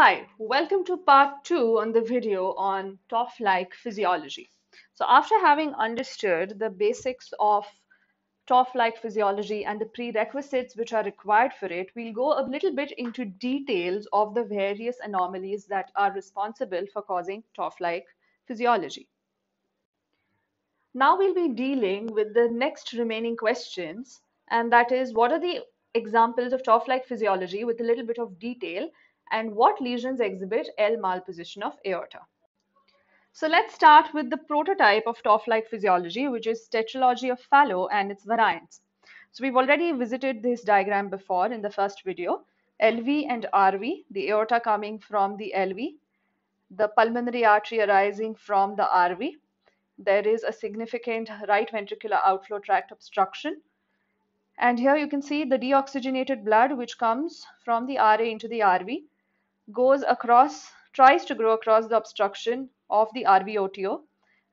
Hi, welcome to part two on the video on TOF-like physiology. So after having understood the basics of TOF-like physiology and the prerequisites which are required for it, we'll go a little bit into details of the various anomalies that are responsible for causing TOF-like physiology. Now we'll be dealing with the next remaining questions, and that is what are the examples of TOF-like physiology with a little bit of detail and what lesions exhibit L malposition of aorta. So let's start with the prototype of TOF-like physiology, which is tetralogy of Fallot and its variants. So we've already visited this diagram before in the first video. LV and RV, the aorta coming from the LV, the pulmonary artery arising from the RV. There is a significant right ventricular outflow tract obstruction. And here you can see the deoxygenated blood which comes from the RA into the RV goes across, tries to grow across the obstruction of the RVOTO,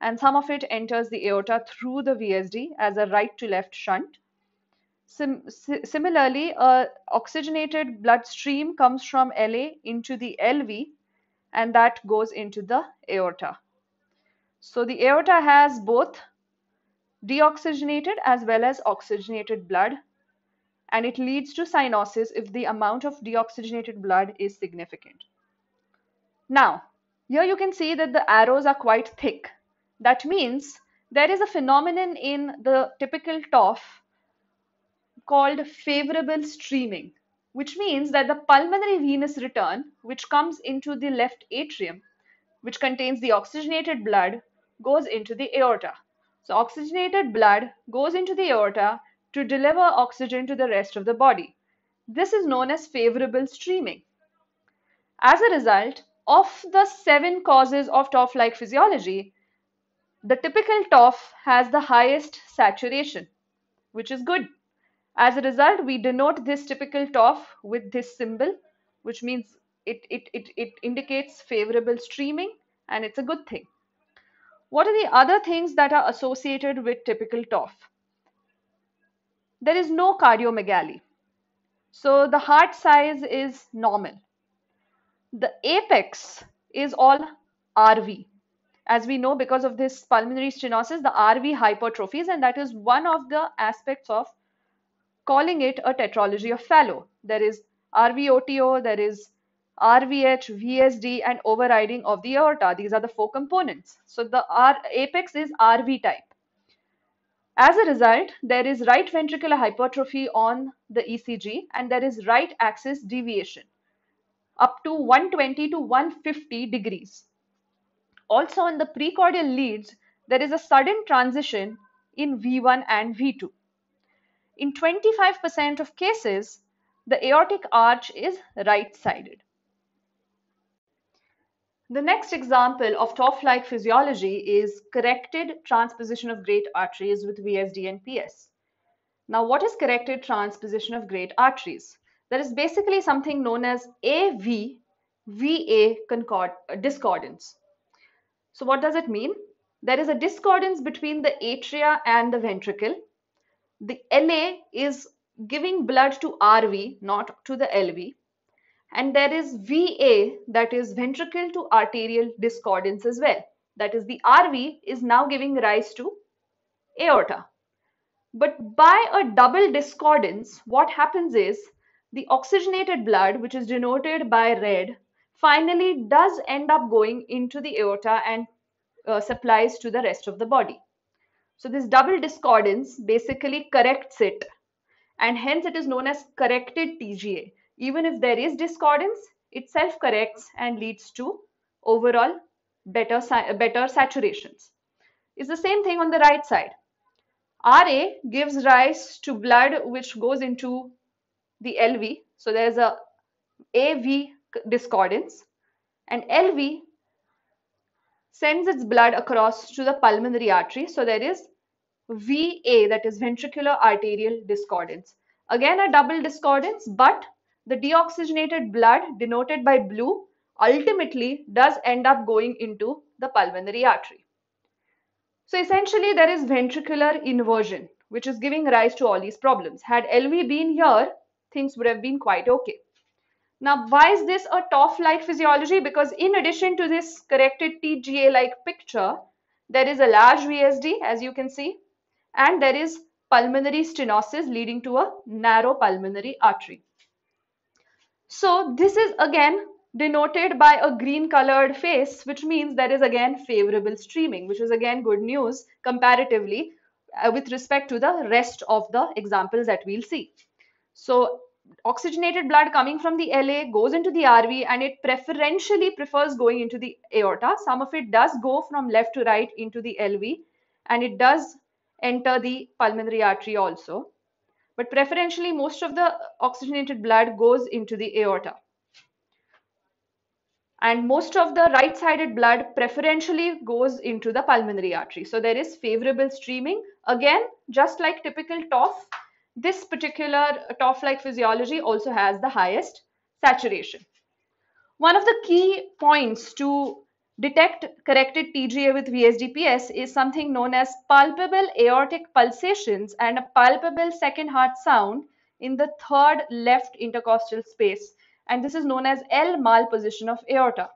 and some of it enters the aorta through the VSD as a right to left shunt. Sim similarly, a oxygenated blood stream comes from LA into the LV and that goes into the aorta. So the aorta has both deoxygenated as well as oxygenated blood and it leads to cyanosis if the amount of deoxygenated blood is significant. Now, here you can see that the arrows are quite thick. That means there is a phenomenon in the typical TOF called favorable streaming, which means that the pulmonary venous return, which comes into the left atrium, which contains the oxygenated blood, goes into the aorta. So oxygenated blood goes into the aorta to deliver oxygen to the rest of the body. This is known as favorable streaming. As a result, of the seven causes of TOF-like physiology, the typical TOF has the highest saturation, which is good. As a result, we denote this typical TOF with this symbol, which means it, it, it, it indicates favorable streaming and it's a good thing. What are the other things that are associated with typical TOF? There is no cardiomegaly. So the heart size is normal. The apex is all RV. As we know, because of this pulmonary stenosis, the RV hypertrophies, and that is one of the aspects of calling it a tetralogy of Fallot. There is RVOTO, there is RVH, VSD, and overriding of the aorta. These are the four components. So the R apex is RV type. As a result, there is right ventricular hypertrophy on the ECG and there is right axis deviation up to 120 to 150 degrees. Also in the precordial leads, there is a sudden transition in V1 and V2. In 25% of cases, the aortic arch is right-sided. The next example of TOF-like physiology is corrected transposition of great arteries with VSD and PS. Now, what is corrected transposition of great arteries? There is basically something known as AV VA concord discordance. So what does it mean? There is a discordance between the atria and the ventricle. The LA is giving blood to RV, not to the LV and there is VA that is ventricle to arterial discordance as well. That is the RV is now giving rise to aorta. But by a double discordance, what happens is the oxygenated blood, which is denoted by red, finally does end up going into the aorta and uh, supplies to the rest of the body. So this double discordance basically corrects it and hence it is known as corrected TGA even if there is discordance, it self-corrects and leads to overall better, better saturations. It's the same thing on the right side. RA gives rise to blood which goes into the LV. So there's a AV discordance and LV sends its blood across to the pulmonary artery. So there is VA that is ventricular arterial discordance. Again a double discordance but the deoxygenated blood denoted by blue ultimately does end up going into the pulmonary artery. So essentially there is ventricular inversion which is giving rise to all these problems. Had LV been here, things would have been quite okay. Now, why is this a TOF-like physiology? Because in addition to this corrected TGA-like picture, there is a large VSD, as you can see, and there is pulmonary stenosis leading to a narrow pulmonary artery. So this is again denoted by a green colored face, which means there is again favorable streaming, which is again good news comparatively uh, with respect to the rest of the examples that we'll see. So oxygenated blood coming from the LA goes into the RV and it preferentially prefers going into the aorta. Some of it does go from left to right into the LV and it does enter the pulmonary artery also. But preferentially most of the oxygenated blood goes into the aorta. And most of the right-sided blood preferentially goes into the pulmonary artery. So there is favorable streaming. Again, just like typical TOF, this particular TOF-like physiology also has the highest saturation. One of the key points to detect corrected TGA with VSDPS is something known as palpable aortic pulsations and a palpable second heart sound in the third left intercostal space. And this is known as L malposition of aorta.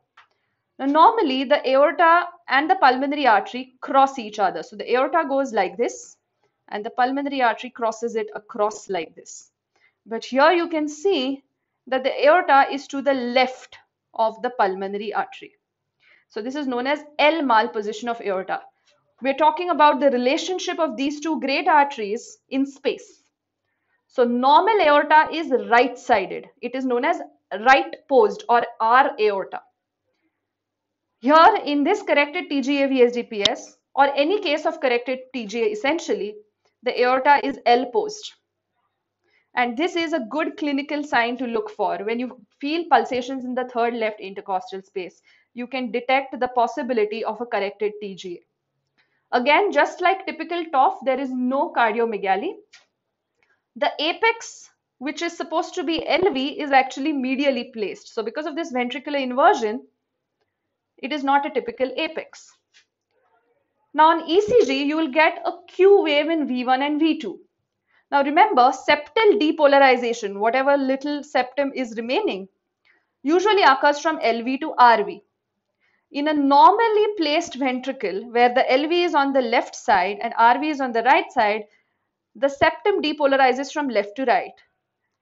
Now, normally the aorta and the pulmonary artery cross each other. So the aorta goes like this and the pulmonary artery crosses it across like this. But here you can see that the aorta is to the left of the pulmonary artery. So this is known as L malposition of aorta. We're talking about the relationship of these two great arteries in space. So normal aorta is right-sided. It is known as right posed or R aorta. Here in this corrected TGA VSDPS or any case of corrected TGA essentially, the aorta is L post. And this is a good clinical sign to look for. When you feel pulsations in the third left intercostal space, you can detect the possibility of a corrected TGA. Again, just like typical TOF, there is no cardiomegaly. The apex, which is supposed to be LV, is actually medially placed. So because of this ventricular inversion, it is not a typical apex. Now on ECG, you will get a Q wave in V1 and V2. Now remember, septal depolarization, whatever little septum is remaining, usually occurs from LV to RV. In a normally placed ventricle, where the LV is on the left side and RV is on the right side, the septum depolarizes from left to right.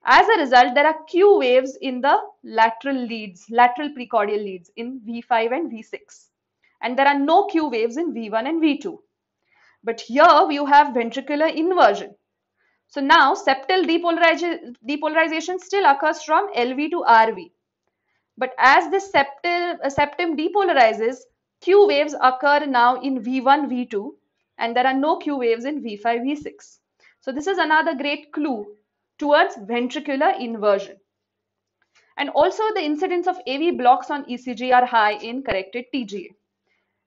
As a result, there are Q waves in the lateral leads, lateral precordial leads in V5 and V6 and there are no Q waves in V1 and V2. But here you have ventricular inversion. So now septal depolarization still occurs from LV to RV. But as the septal, uh, septum depolarizes, Q waves occur now in V1, V2 and there are no Q waves in V5, V6. So this is another great clue towards ventricular inversion. And also the incidence of AV blocks on ECG are high in corrected TGA.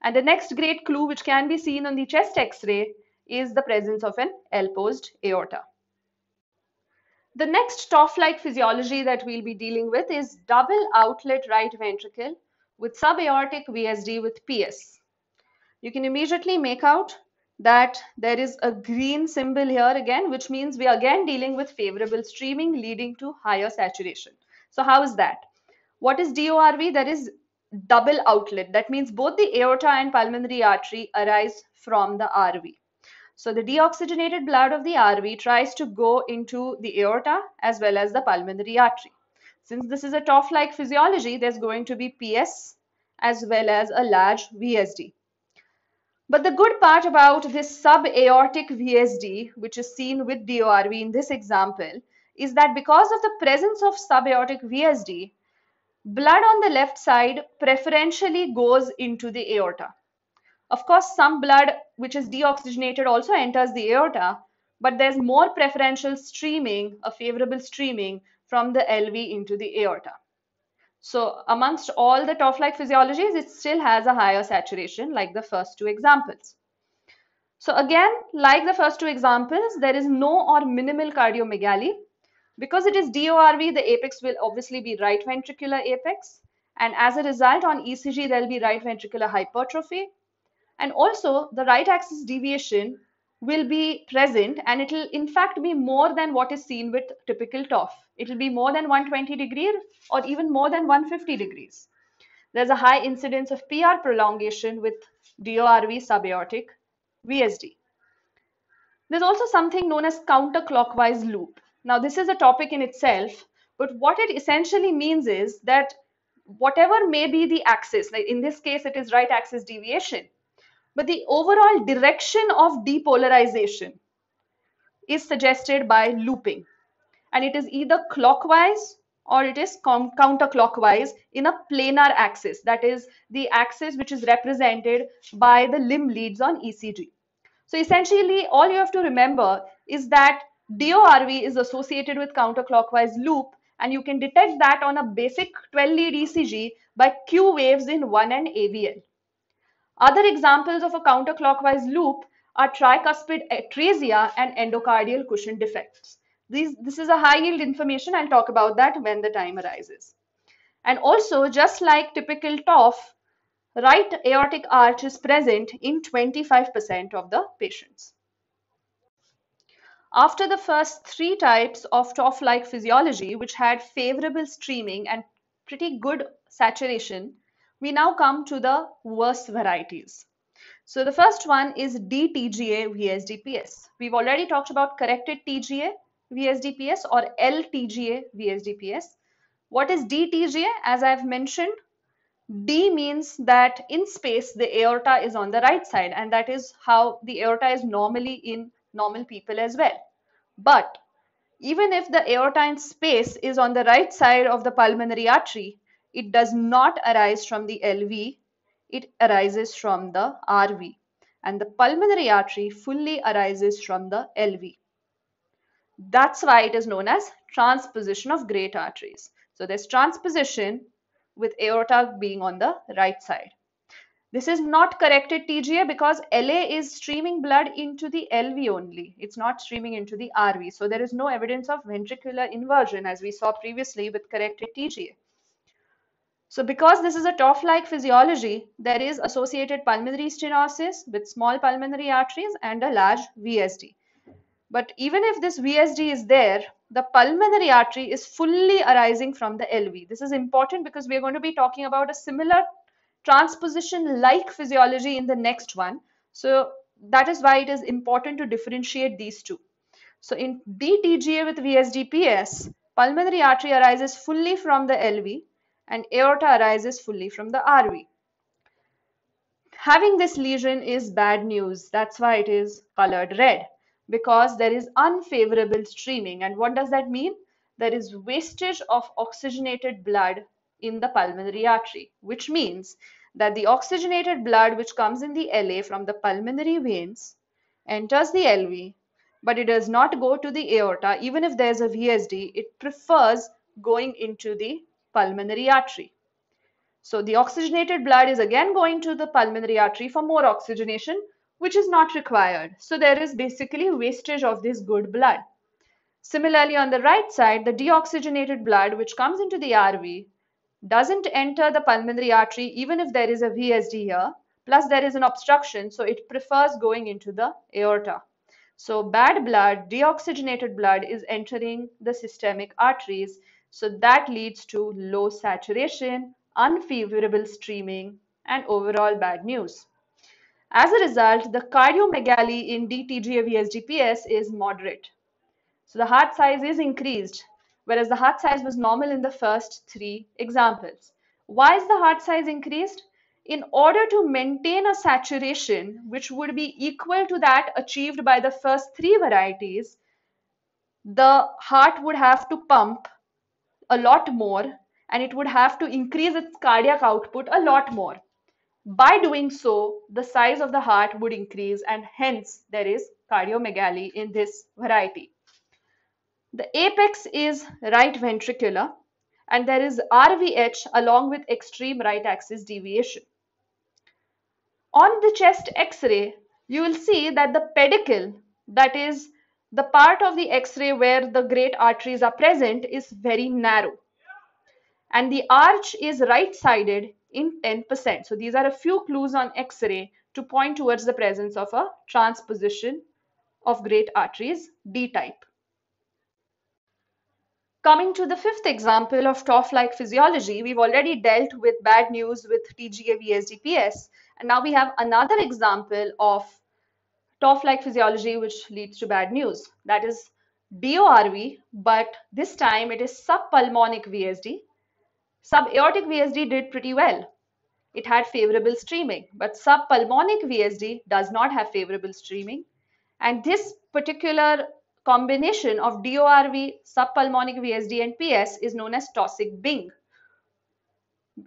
And the next great clue which can be seen on the chest x-ray is the presence of an L-posed aorta. The next TOF-like physiology that we'll be dealing with is double outlet right ventricle with subaortic VSD with PS. You can immediately make out that there is a green symbol here again, which means we are again dealing with favorable streaming leading to higher saturation. So how is that? What is DORV? That is double outlet. That means both the aorta and pulmonary artery arise from the RV. So the deoxygenated blood of the RV tries to go into the aorta as well as the pulmonary artery. Since this is a TOF-like physiology, there's going to be PS as well as a large VSD. But the good part about this subaortic VSD, which is seen with DORV in this example, is that because of the presence of subaortic VSD, Blood on the left side preferentially goes into the aorta. Of course, some blood which is deoxygenated also enters the aorta, but there's more preferential streaming, a favorable streaming from the LV into the aorta. So amongst all the TOF-like physiologies, it still has a higher saturation like the first two examples. So again, like the first two examples, there is no or minimal cardiomegaly because it is DORV, the apex will obviously be right ventricular apex. And as a result, on ECG, there'll be right ventricular hypertrophy. And also, the right axis deviation will be present and it will in fact be more than what is seen with typical TOF. It will be more than 120 degrees or even more than 150 degrees. There's a high incidence of PR prolongation with DORV subaortic VSD. There's also something known as counterclockwise loop. Now this is a topic in itself, but what it essentially means is that whatever may be the axis, like in this case it is right axis deviation, but the overall direction of depolarization is suggested by looping. And it is either clockwise or it is counterclockwise in a planar axis. That is the axis which is represented by the limb leads on ECG. So essentially all you have to remember is that DORV is associated with counterclockwise loop and you can detect that on a basic 12 lead ECG by Q waves in 1 and AVL. Other examples of a counterclockwise loop are tricuspid atresia and endocardial cushion defects. These, this is a high yield information. I'll talk about that when the time arises. And also, just like typical TOF, right aortic arch is present in 25% of the patients. After the first three types of TOF-like physiology, which had favorable streaming and pretty good saturation, we now come to the worst varieties. So the first one is DTGA VSDPS. We've already talked about corrected TGA VSDPS or LTGA VSDPS. What is DTGA? As I've mentioned, D means that in space the aorta is on the right side and that is how the aorta is normally in normal people as well. But even if the aorta in space is on the right side of the pulmonary artery, it does not arise from the LV, it arises from the RV. And the pulmonary artery fully arises from the LV. That's why it is known as transposition of great arteries. So there's transposition with aorta being on the right side. This is not corrected TGA because LA is streaming blood into the LV only. It's not streaming into the RV. So there is no evidence of ventricular inversion as we saw previously with corrected TGA. So because this is a TOF-like physiology, there is associated pulmonary stenosis with small pulmonary arteries and a large VSD. But even if this VSD is there, the pulmonary artery is fully arising from the LV. This is important because we are going to be talking about a similar transposition-like physiology in the next one. So that is why it is important to differentiate these two. So in DTGA with VSDPS, pulmonary artery arises fully from the LV and aorta arises fully from the RV. Having this lesion is bad news. That's why it is colored red because there is unfavorable streaming. And what does that mean? There is wastage of oxygenated blood in the pulmonary artery, which means that the oxygenated blood which comes in the LA from the pulmonary veins enters the LV, but it does not go to the aorta. Even if there's a VSD, it prefers going into the pulmonary artery. So the oxygenated blood is again going to the pulmonary artery for more oxygenation, which is not required. So there is basically wastage of this good blood. Similarly, on the right side, the deoxygenated blood, which comes into the RV, doesn't enter the pulmonary artery even if there is a VSD here. Plus, there is an obstruction, so it prefers going into the aorta. So bad blood, deoxygenated blood is entering the systemic arteries so that leads to low saturation, unfavorable streaming, and overall bad news. As a result, the cardiomegaly in DTGA-VSDPS is moderate. So the heart size is increased, whereas the heart size was normal in the first three examples. Why is the heart size increased? In order to maintain a saturation which would be equal to that achieved by the first three varieties, the heart would have to pump a lot more and it would have to increase its cardiac output a lot more. By doing so, the size of the heart would increase and hence there is cardiomegaly in this variety. The apex is right ventricular and there is RVH along with extreme right axis deviation. On the chest x-ray, you will see that the pedicle, that is the part of the x-ray where the great arteries are present is very narrow and the arch is right sided in 10%. So these are a few clues on x-ray to point towards the presence of a transposition of great arteries, D type. Coming to the fifth example of TOF-like physiology, we've already dealt with bad news with TGA VSDPS, and now we have another example of TOF-like physiology which leads to bad news. That is DORV, but this time it is subpulmonic VSD. Subaortic VSD did pretty well. It had favorable streaming, but subpulmonic VSD does not have favorable streaming. And this particular combination of DORV, subpulmonic VSD and PS is known as Taussig Bing.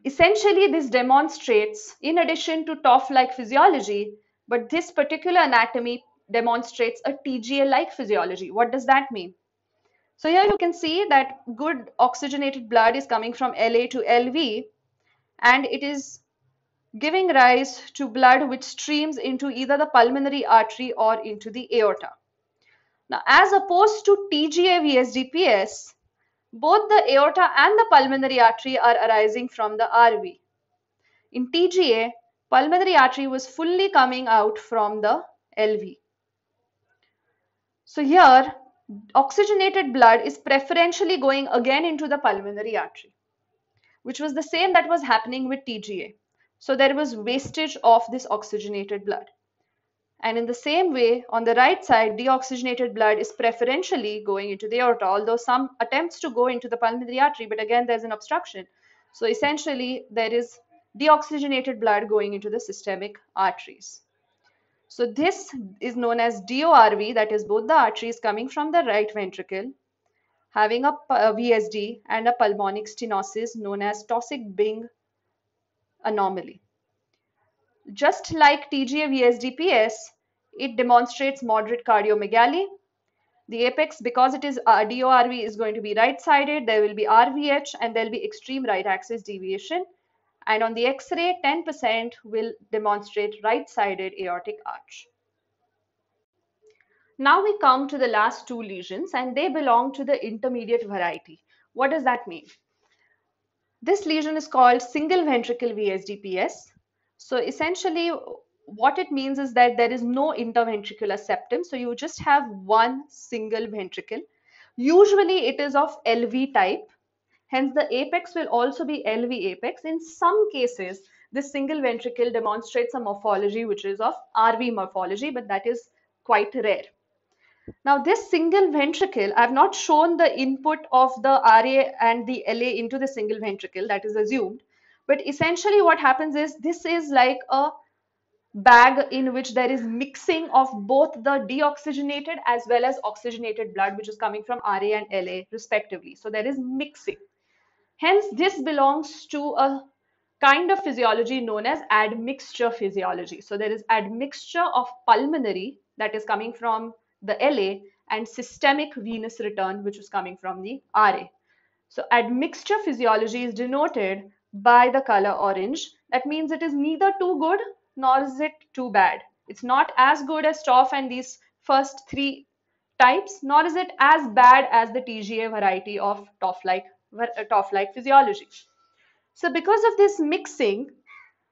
Essentially, this demonstrates, in addition to TOF-like physiology, but this particular anatomy demonstrates a TGA-like physiology. What does that mean? So here you can see that good oxygenated blood is coming from LA to LV and it is giving rise to blood which streams into either the pulmonary artery or into the aorta. Now, as opposed to TGA VSDPS, both the aorta and the pulmonary artery are arising from the RV. In TGA, pulmonary artery was fully coming out from the LV. So here, oxygenated blood is preferentially going again into the pulmonary artery, which was the same that was happening with TGA. So there was wastage of this oxygenated blood. And in the same way, on the right side, deoxygenated blood is preferentially going into the aorta, although some attempts to go into the pulmonary artery, but again, there's an obstruction. So essentially, there is deoxygenated blood going into the systemic arteries. So this is known as DORV, that is both the arteries coming from the right ventricle, having a, a VSD and a pulmonic stenosis known as Taussig-Bing anomaly. Just like TGA VSDPS, it demonstrates moderate cardiomegaly. The apex, because it is uh, DORV, is going to be right-sided. There will be RVH and there will be extreme right axis deviation. And on the X-ray, 10% will demonstrate right-sided aortic arch. Now we come to the last two lesions and they belong to the intermediate variety. What does that mean? This lesion is called single ventricle VSDPS. So essentially what it means is that there is no interventricular septum. So you just have one single ventricle. Usually it is of LV type. Hence the apex will also be LV apex. In some cases, this single ventricle demonstrates a morphology which is of RV morphology, but that is quite rare. Now this single ventricle, I have not shown the input of the RA and the LA into the single ventricle that is assumed. But essentially what happens is this is like a bag in which there is mixing of both the deoxygenated as well as oxygenated blood which is coming from RA and LA respectively. So there is mixing. Hence this belongs to a kind of physiology known as admixture physiology. So there is admixture of pulmonary that is coming from the LA and systemic venous return which is coming from the RA. So admixture physiology is denoted by the color orange. That means it is neither too good nor is it too bad. It's not as good as TOF and these first three types, nor is it as bad as the TGA variety of TOF-like TOF-like physiology. So because of this mixing,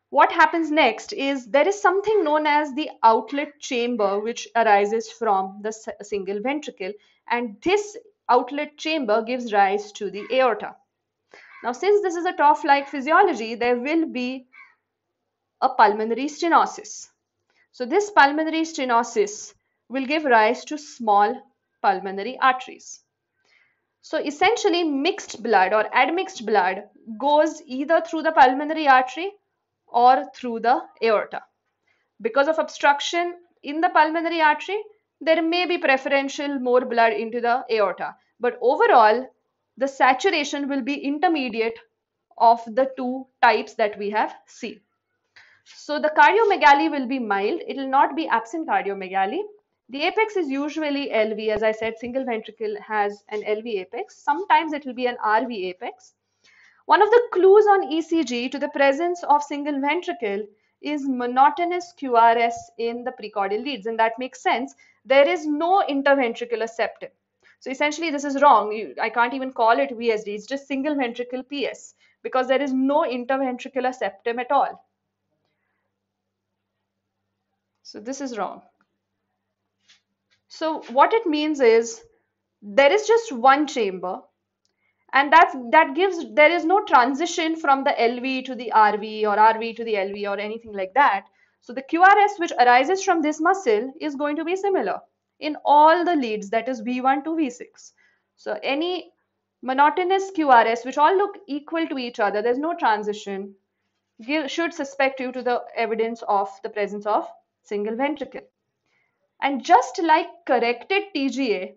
what happens next is there is something known as the outlet chamber which arises from the single ventricle and this outlet chamber gives rise to the aorta. Now, since this is a TOF-like physiology, there will be a pulmonary stenosis. So, this pulmonary stenosis will give rise to small pulmonary arteries. So, essentially mixed blood or admixed blood goes either through the pulmonary artery or through the aorta. Because of obstruction in the pulmonary artery, there may be preferential more blood into the aorta. But overall, the saturation will be intermediate of the two types that we have seen. So the cardiomegaly will be mild. It will not be absent cardiomegaly. The apex is usually LV. As I said, single ventricle has an LV apex. Sometimes it will be an RV apex. One of the clues on ECG to the presence of single ventricle is monotonous QRS in the precordial leads and that makes sense. There is no interventricular septum. So essentially this is wrong. You, I can't even call it VSD. It's just single ventricle PS because there is no interventricular septum at all. So this is wrong. So what it means is there is just one chamber and that's that gives there is no transition from the LV to the RV or RV to the LV or anything like that. So the QRS which arises from this muscle is going to be similar in all the leads that is V1 to V6. So any monotonous QRS which all look equal to each other, there's no transition, give, should suspect you to the evidence of the presence of single ventricle. And just like corrected TGA,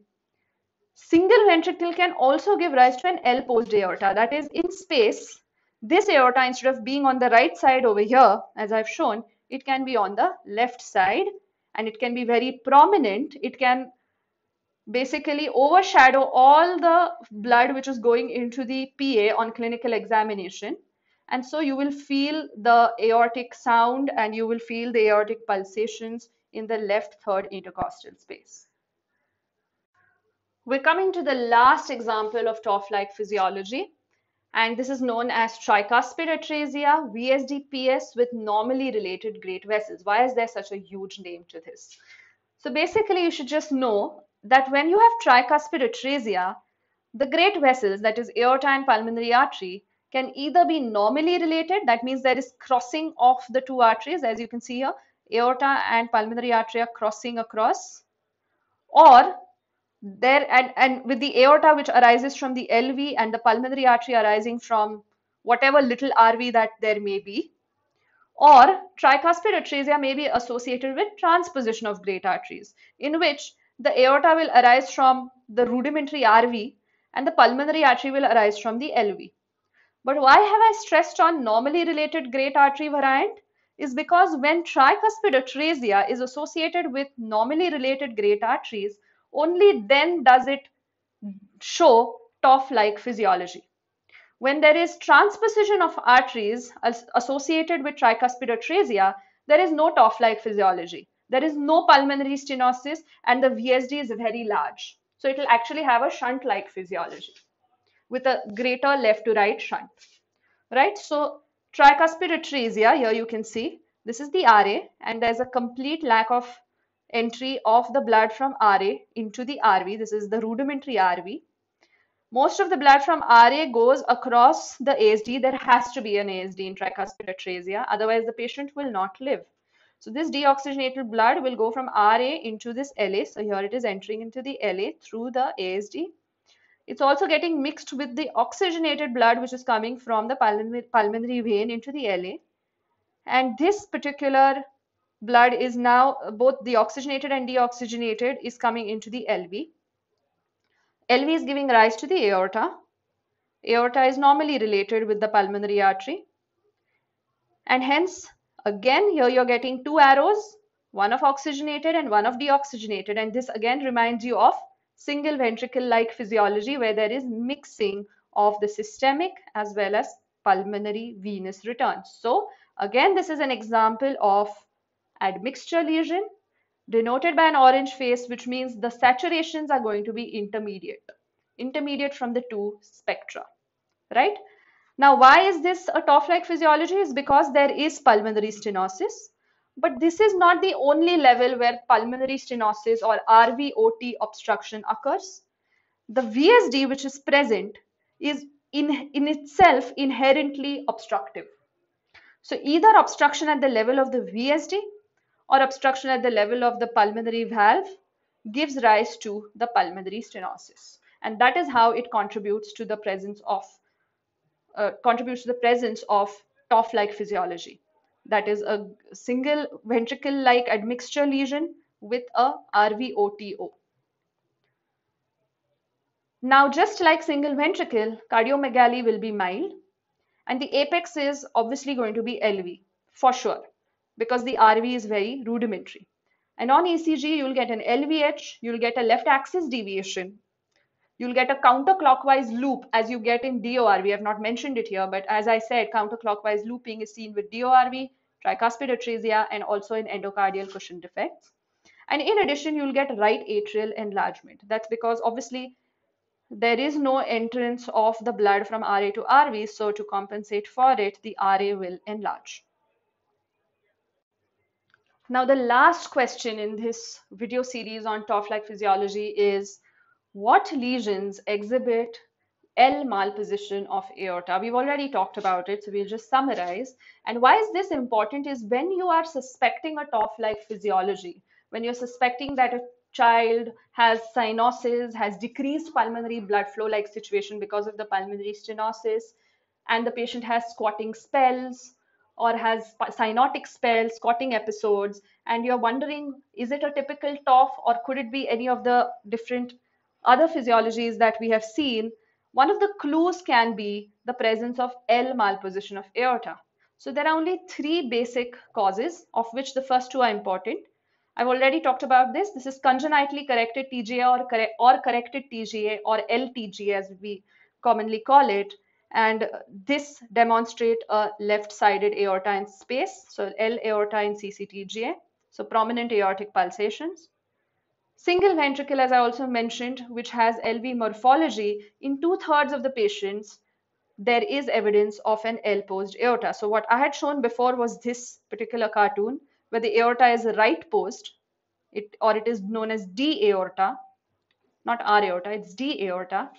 single ventricle can also give rise to an L post aorta. That is in space, this aorta instead of being on the right side over here, as I've shown, it can be on the left side and it can be very prominent. It can basically overshadow all the blood which is going into the PA on clinical examination. And so you will feel the aortic sound and you will feel the aortic pulsations in the left third intercostal space. We're coming to the last example of TOF-like physiology, and this is known as tricuspid atresia, VSDPS with normally related great vessels. Why is there such a huge name to this? So basically, you should just know that when you have tricuspid atresia, the great vessels, that is aorta and pulmonary artery, can either be normally related, that means there is crossing of the two arteries, as you can see here, aorta and pulmonary artery crossing across, or there and, and with the aorta which arises from the LV and the pulmonary artery arising from whatever little RV that there may be, or tricuspid atresia may be associated with transposition of great arteries, in which the aorta will arise from the rudimentary RV and the pulmonary artery will arise from the LV. But why have I stressed on normally related great artery variant? Is because when tricuspid atresia is associated with normally related great arteries, only then does it show TOF-like physiology. When there is transposition of arteries associated with tricuspid atresia, there is no TOF-like physiology. There is no pulmonary stenosis and the VSD is very large. So it will actually have a shunt-like physiology with a greater left to right shunt. Right? So tricuspid atresia, here you can see, this is the RA and there's a complete lack of entry of the blood from RA into the RV. This is the rudimentary RV. Most of the blood from RA goes across the ASD. There has to be an ASD in tricuspid atresia. Otherwise, the patient will not live. So this deoxygenated blood will go from RA into this LA. So here it is entering into the LA through the ASD. It's also getting mixed with the oxygenated blood which is coming from the pulmonary, vein into the LA. And this particular blood is now both the oxygenated and deoxygenated is coming into the LV. LV is giving rise to the aorta. Aorta is normally related with the pulmonary artery. And hence, again, here you're getting two arrows, one of oxygenated and one of deoxygenated. And this again reminds you of single ventricle-like physiology where there is mixing of the systemic as well as pulmonary venous returns. So again, this is an example of admixture lesion denoted by an orange face which means the saturations are going to be intermediate intermediate from the two spectra right? Now why is this a TOF-like physiology? Is because there is pulmonary stenosis but this is not the only level where pulmonary stenosis or RVOT obstruction occurs the VSD which is present is in, in itself inherently obstructive so either obstruction at the level of the VSD or obstruction at the level of the pulmonary valve gives rise to the pulmonary stenosis. And that is how it contributes to the presence of uh, contributes to the presence of TOF-like physiology. That is a single ventricle-like admixture lesion with a RVOTO. Now, just like single ventricle, cardiomegaly will be mild and the apex is obviously going to be LV for sure because the RV is very rudimentary. And on ECG, you'll get an LVH, you'll get a left axis deviation, you'll get a counterclockwise loop as you get in DOR. We have not mentioned it here, but as I said, counterclockwise looping is seen with DORV, tricuspid atresia, and also in endocardial cushion defects. And in addition, you'll get right atrial enlargement. That's because obviously there is no entrance of the blood from RA to RV, so to compensate for it, the RA will enlarge. Now, the last question in this video series on TOF-like physiology is what lesions exhibit L malposition of aorta. We've already talked about it, so we'll just summarize. And why is this important is when you are suspecting a TOF-like physiology, when you're suspecting that a child has cyanosis, has decreased pulmonary blood flow like situation because of the pulmonary stenosis, and the patient has squatting spells or has cyanotic spells, squatting episodes, and you're wondering, is it a typical TOF or could it be any of the different other physiologies that we have seen? One of the clues can be the presence of L malposition of aorta. So there are only three basic causes, of which the first two are important. I've already talked about this. This is congenitally corrected TGA or, correct, or corrected TGA or LTGA as we commonly call it. And this demonstrate a left-sided aorta in space. So L aorta in CCTGA. So prominent aortic pulsations. Single ventricle, as I also mentioned, which has LV morphology, in two-thirds of the patients, there is evidence of an L-posed aorta. So what I had shown before was this particular cartoon, where the aorta is right post, it, or it is known as D aorta, not R aorta, it's D aorta.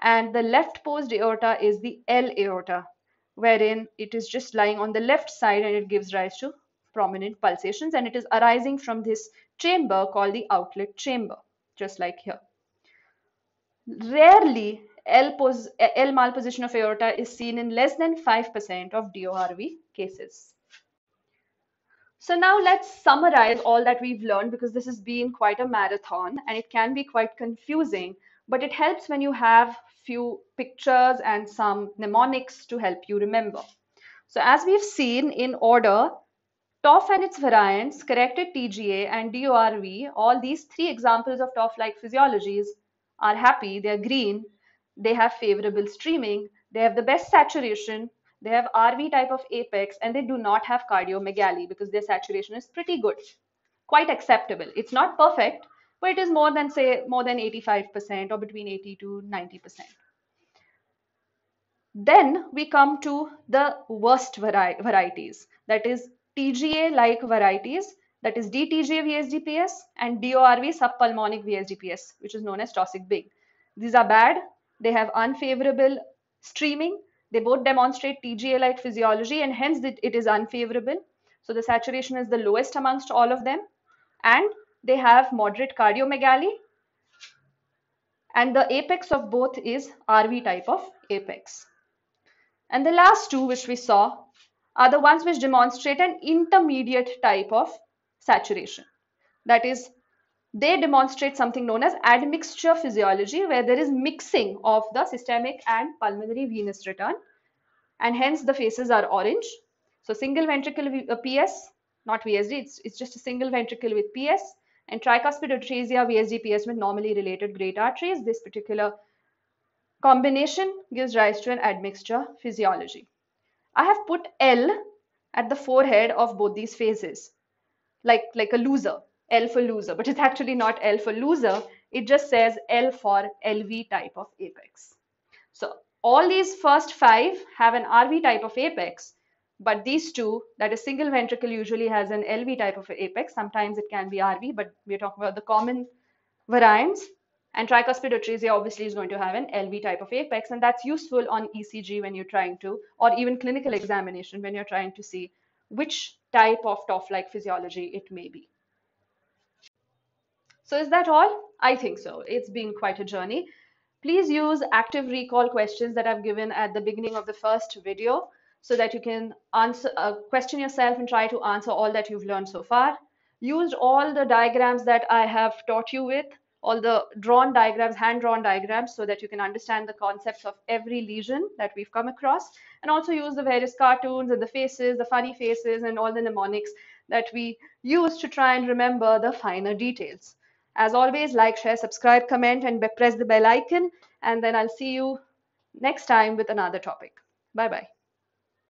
And the left post aorta is the L aorta, wherein it is just lying on the left side and it gives rise to prominent pulsations and it is arising from this chamber called the outlet chamber, just like here. Rarely, L, L malposition of aorta is seen in less than 5% of DORV cases. So now let's summarize all that we've learned because this has been quite a marathon and it can be quite confusing, but it helps when you have few pictures and some mnemonics to help you remember. So as we've seen in order, TOF and its variants, corrected TGA and DORV, all these three examples of TOF-like physiologies are happy, they're green, they have favorable streaming, they have the best saturation, they have RV type of apex, and they do not have cardiomegaly because their saturation is pretty good, quite acceptable. It's not perfect, but it is more than say more than 85% or between 80 to 90%. Then we come to the worst vari varieties, that is TGA like varieties that is DTGA VSDPS and DORV subpulmonic VSDPS which is known as Taussig Bing. These are bad. They have unfavorable streaming. They both demonstrate TGA like physiology and hence it is unfavorable. So the saturation is the lowest amongst all of them and they have moderate cardiomegaly and the apex of both is RV type of apex. And the last two which we saw are the ones which demonstrate an intermediate type of saturation. That is, they demonstrate something known as admixture physiology, where there is mixing of the systemic and pulmonary venous return, and hence the faces are orange. So single ventricle uh, PS, not VSD, it's, it's just a single ventricle with PS, and tricuspid atresia VSD-PS with normally related great arteries. This particular combination gives rise to an admixture physiology. I have put L at the forehead of both these phases, like, like a loser, L for loser, but it's actually not L for loser. It just says L for LV type of apex. So all these first five have an RV type of apex, but these two, that is single ventricle usually has an LV type of apex. Sometimes it can be RV, but we're talking about the common variants. And tricuspid atresia obviously is going to have an LV type of apex, and that's useful on ECG when you're trying to, or even clinical examination when you're trying to see which type of TOF-like physiology it may be. So is that all? I think so. It's been quite a journey. Please use active recall questions that I've given at the beginning of the first video so that you can answer, uh, question yourself and try to answer all that you've learned so far. Use all the diagrams that I have taught you with all the drawn diagrams, hand-drawn diagrams, so that you can understand the concepts of every lesion that we've come across, and also use the various cartoons and the faces, the funny faces, and all the mnemonics that we use to try and remember the finer details. As always, like, share, subscribe, comment, and press the bell icon, and then I'll see you next time with another topic. Bye-bye.